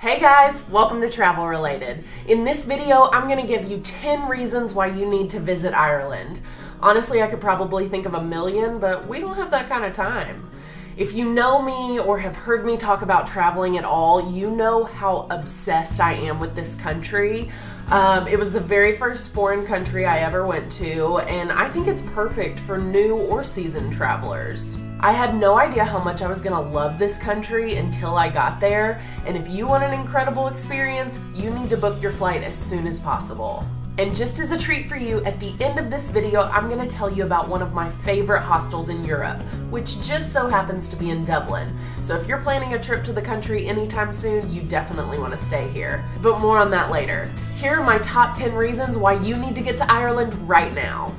Hey guys, welcome to Travel Related. In this video, I'm going to give you 10 reasons why you need to visit Ireland. Honestly, I could probably think of a million, but we don't have that kind of time. If you know me or have heard me talk about traveling at all, you know how obsessed I am with this country. Um, it was the very first foreign country I ever went to, and I think it's perfect for new or seasoned travelers. I had no idea how much I was gonna love this country until I got there, and if you want an incredible experience, you need to book your flight as soon as possible. And just as a treat for you, at the end of this video, I'm gonna tell you about one of my favorite hostels in Europe, which just so happens to be in Dublin. So if you're planning a trip to the country anytime soon, you definitely wanna stay here. But more on that later. Here are my top 10 reasons why you need to get to Ireland right now.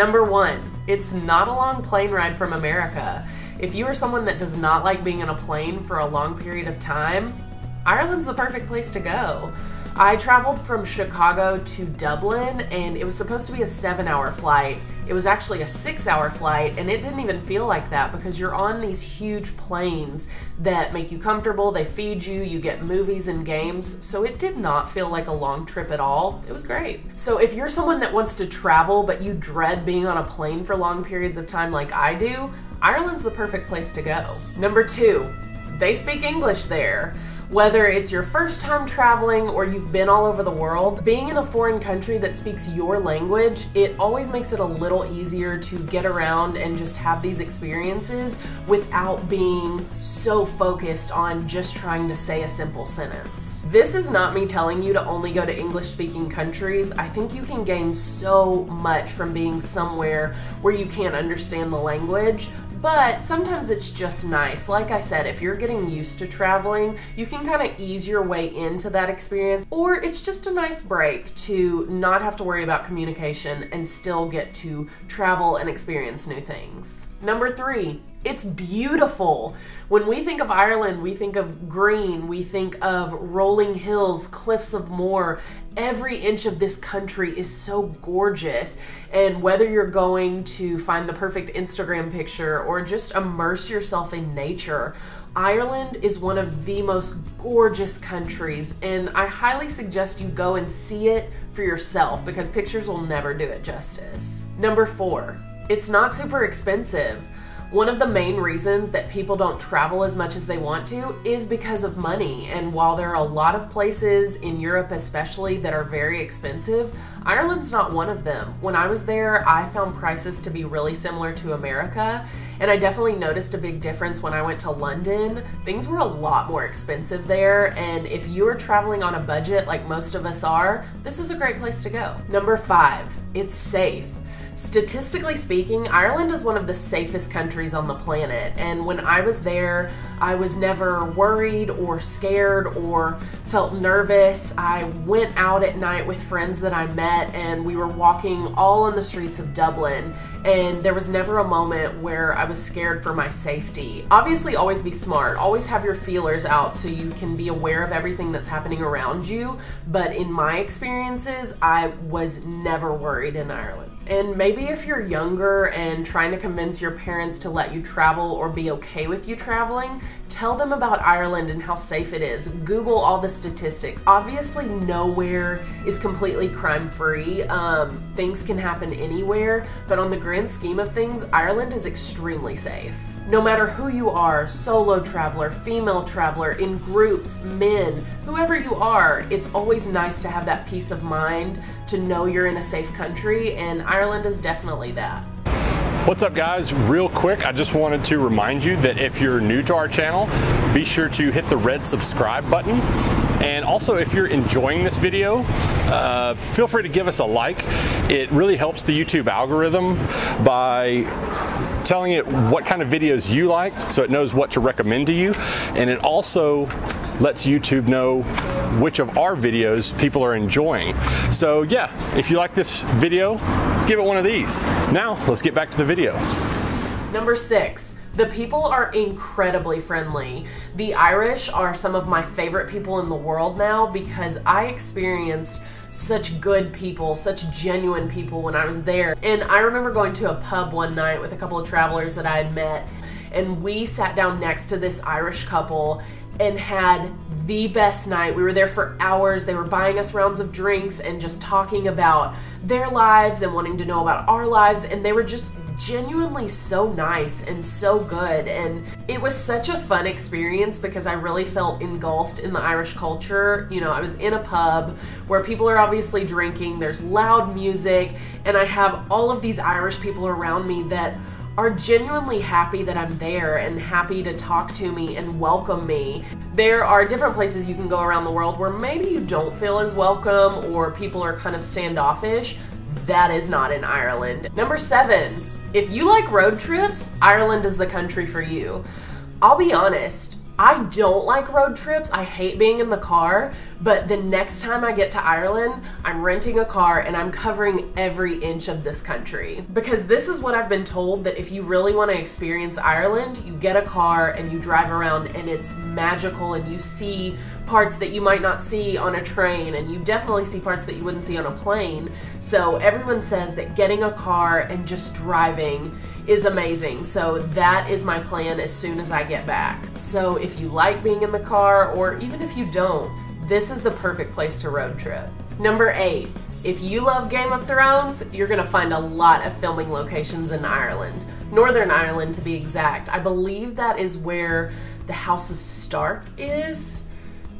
Number one, it's not a long plane ride from America. If you are someone that does not like being in a plane for a long period of time, Ireland's the perfect place to go. I traveled from Chicago to Dublin and it was supposed to be a seven hour flight. It was actually a six hour flight and it didn't even feel like that because you're on these huge planes that make you comfortable, they feed you, you get movies and games. So it did not feel like a long trip at all. It was great. So if you're someone that wants to travel but you dread being on a plane for long periods of time like I do, Ireland's the perfect place to go. Number two, they speak English there. Whether it's your first time traveling or you've been all over the world, being in a foreign country that speaks your language, it always makes it a little easier to get around and just have these experiences without being so focused on just trying to say a simple sentence. This is not me telling you to only go to English speaking countries. I think you can gain so much from being somewhere where you can't understand the language, but sometimes it's just nice. Like I said, if you're getting used to traveling, you can kind of ease your way into that experience, or it's just a nice break to not have to worry about communication and still get to travel and experience new things. Number three, it's beautiful. When we think of Ireland, we think of green, we think of rolling hills, cliffs of Moher. Every inch of this country is so gorgeous. And whether you're going to find the perfect Instagram picture or just immerse yourself in nature, Ireland is one of the most gorgeous countries, and I highly suggest you go and see it for yourself because pictures will never do it justice. Number four, it's not super expensive. One of the main reasons that people don't travel as much as they want to is because of money. And while there are a lot of places in Europe, especially, that are very expensive, Ireland's not one of them. When I was there, I found prices to be really similar to America. And I definitely noticed a big difference when I went to London. Things were a lot more expensive there. And if you're traveling on a budget like most of us are, this is a great place to go. Number five, it's safe. Statistically speaking, Ireland is one of the safest countries on the planet, and when I was there, I was never worried or scared or felt nervous. I went out at night with friends that I met, and we were walking all on the streets of Dublin, and there was never a moment where I was scared for my safety. Obviously, always be smart, always have your feelers out so you can be aware of everything that's happening around you, but in my experiences, I was never worried in Ireland. And maybe if you're younger and trying to convince your parents to let you travel or be okay with you traveling, tell them about Ireland and how safe it is. Google all the statistics. Obviously, nowhere is completely crime free. Um, things can happen anywhere, but on the grand scheme of things, Ireland is extremely safe. No matter who you are, solo traveler, female traveler, in groups, men, whoever you are, it's always nice to have that peace of mind to know you're in a safe country, and Ireland is definitely that. What's up guys? Real quick, I just wanted to remind you that if you're new to our channel, be sure to hit the red subscribe button. And also, if you're enjoying this video, uh, feel free to give us a like. It really helps the YouTube algorithm by telling it what kind of videos you like so it knows what to recommend to you. And it also lets YouTube know which of our videos people are enjoying. So yeah, if you like this video, give it one of these. Now, let's get back to the video. Number six, the people are incredibly friendly. The Irish are some of my favorite people in the world now because I experienced such good people, such genuine people when I was there. And I remember going to a pub one night with a couple of travelers that I had met, and we sat down next to this Irish couple and had the best night. We were there for hours. They were buying us rounds of drinks and just talking about their lives and wanting to know about our lives. And they were just genuinely so nice and so good. And it was such a fun experience because I really felt engulfed in the Irish culture. You know, I was in a pub where people are obviously drinking, there's loud music, and I have all of these Irish people around me that are genuinely happy that I'm there and happy to talk to me and welcome me. There are different places you can go around the world where maybe you don't feel as welcome or people are kind of standoffish. That is not in Ireland. Number seven, if you like road trips, Ireland is the country for you. I'll be honest, I don't like road trips. I hate being in the car, but the next time I get to Ireland, I'm renting a car and I'm covering every inch of this country. Because this is what I've been told that if you really want to experience Ireland, you get a car and you drive around and it's magical and you see parts that you might not see on a train and you definitely see parts that you wouldn't see on a plane. So everyone says that getting a car and just driving is amazing. So that is my plan as soon as I get back. So if you like being in the car or even if you don't, this is the perfect place to road trip. Number eight, if you love Game of Thrones, you're gonna find a lot of filming locations in Ireland. Northern Ireland to be exact. I believe that is where the House of Stark is.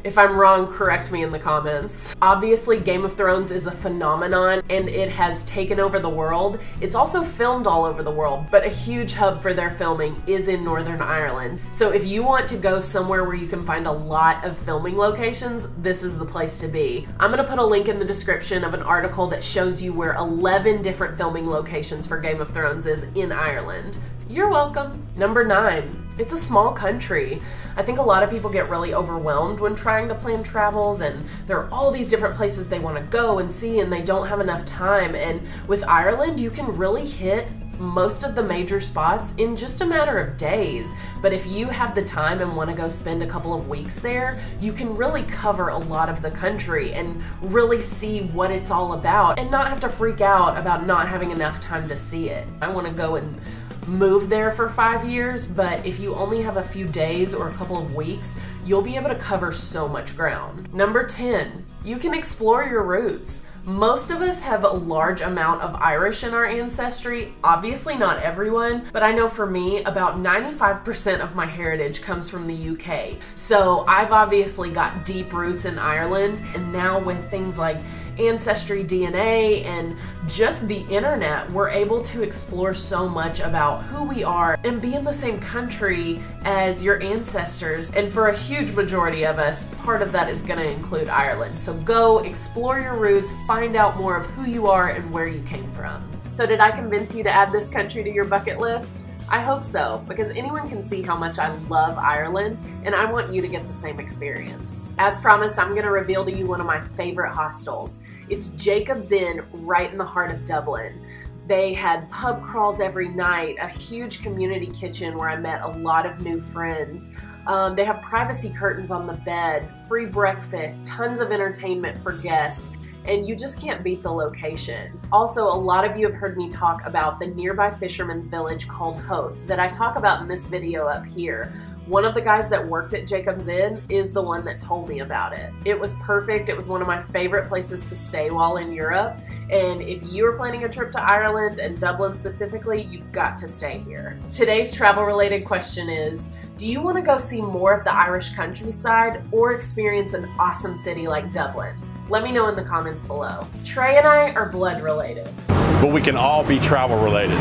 If I'm wrong, correct me in the comments. Obviously, Game of Thrones is a phenomenon and it has taken over the world. It's also filmed all over the world, but a huge hub for their filming is in Northern Ireland. So if you want to go somewhere where you can find a lot of filming locations, this is the place to be. I'm gonna put a link in the description of an article that shows you where 11 different filming locations for Game of Thrones is in Ireland. You're welcome. Number nine, it's a small country. I think a lot of people get really overwhelmed when trying to plan travels, and there are all these different places they want to go and see, and they don't have enough time. And with Ireland, you can really hit most of the major spots in just a matter of days. But if you have the time and want to go spend a couple of weeks there, you can really cover a lot of the country and really see what it's all about and not have to freak out about not having enough time to see it. I want to go and move there for five years, but if you only have a few days or a couple of weeks, you'll be able to cover so much ground. Number 10, you can explore your roots. Most of us have a large amount of Irish in our ancestry. Obviously, not everyone, but I know for me, about 95% of my heritage comes from the UK. So I've obviously got deep roots in Ireland, and now with things like Ancestry DNA and just the internet, we're able to explore so much about who we are and be in the same country as your ancestors. And for a huge majority of us, part of that is going to include Ireland. So go explore your roots, find out more of who you are and where you came from. So, did I convince you to add this country to your bucket list? I hope so, because anyone can see how much I love Ireland, and I want you to get the same experience. As promised, I'm going to reveal to you one of my favorite hostels. It's Jacob's Inn, right in the heart of Dublin. They had pub crawls every night, a huge community kitchen where I met a lot of new friends. Um, they have privacy curtains on the bed, free breakfast, tons of entertainment for guests and you just can't beat the location. Also, a lot of you have heard me talk about the nearby fisherman's village called Howth that I talk about in this video up here. One of the guys that worked at Jacob's Inn is the one that told me about it. It was perfect. It was one of my favorite places to stay while in Europe. And if you are planning a trip to Ireland and Dublin specifically, you've got to stay here. Today's travel related question is Do you want to go see more of the Irish countryside or experience an awesome city like Dublin? Let me know in the comments below. Trey and I are blood related. But we can all be travel related.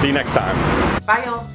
See you next time. Bye, y'all.